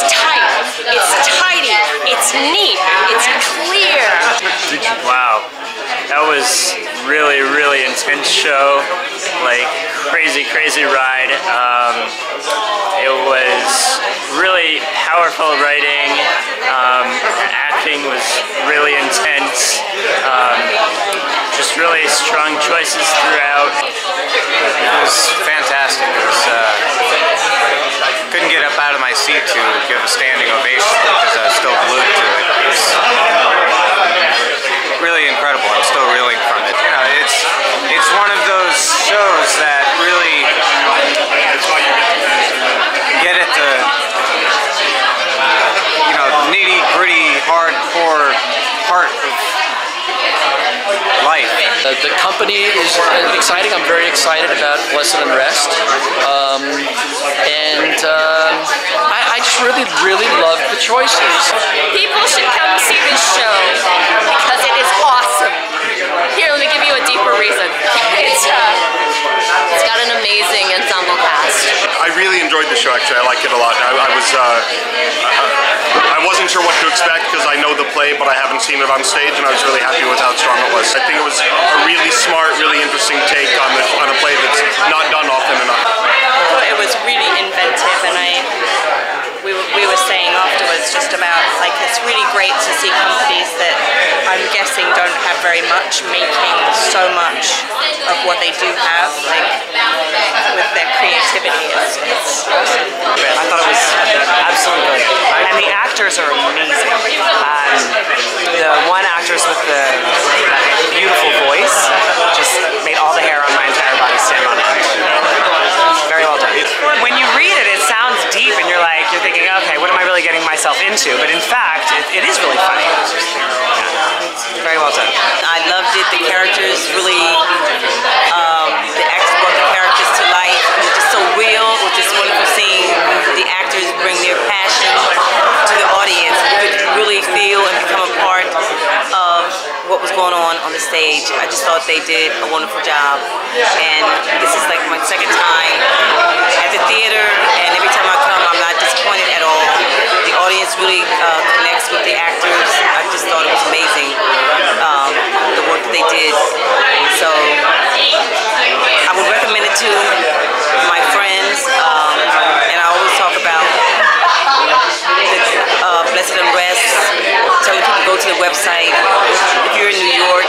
It's tight. It's tidy. It's neat. It's clear. Wow, that was really, really intense show. Like crazy, crazy ride. Um, it was really powerful writing. Um, acting was really intense. Um, just really strong choices throughout. It was fantastic. It was, uh, couldn't get up out of my seat to give a standing ovation because I was still glued to it. It was really incredible. I'm still reeling from it. You know, it's it's one of those shows that really get at the you know nitty gritty, hardcore part of life. Uh, the company is uh, exciting. I'm very excited about Blessed Unrest. Um, and um, I, I just really, really love the choices. People should come see this show because it is awesome. Here, let me give you a deeper reason. It's uh, it's got an amazing ensemble cast. I really enjoyed the show. Actually, I liked it a lot. I, I was uh, I, I wasn't sure what to expect because I know the play, but I haven't seen it on stage, and I was really happy with how strong it was. I think it was a really smart, really interesting take on the on a play that's not done often enough. thought it was really inventive and I we, were- we were saying afterwards just about like it's really great to see companies that I'm guessing don't have very much making so much of what they do have like with their creativity it's, it's awesome I thought it was absolutely brilliant. And the actors are characters really, um, the actors brought the characters to life. It was just so real. It was wonderful seeing the actors bring their passion to the audience. You could really feel and become a part of what was going on on the stage. I just thought they did a wonderful job. And this is like my second time at the theater, and every time I come, I'm not disappointed at all. The audience really uh, connects with the actors. I just thought it was amazing did. So I would recommend it to my friends, um, and I always talk about the uh, Blessed Unrest, telling people to go to the website. If you're in New York,